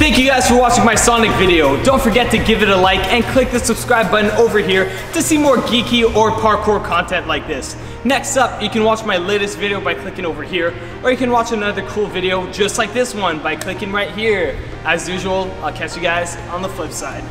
Thank you guys for watching my Sonic video. Don't forget to give it a like and click the subscribe button over here to see more geeky or parkour content like this. Next up, you can watch my latest video by clicking over here, or you can watch another cool video just like this one by clicking right here. As usual, I'll catch you guys on the flip side.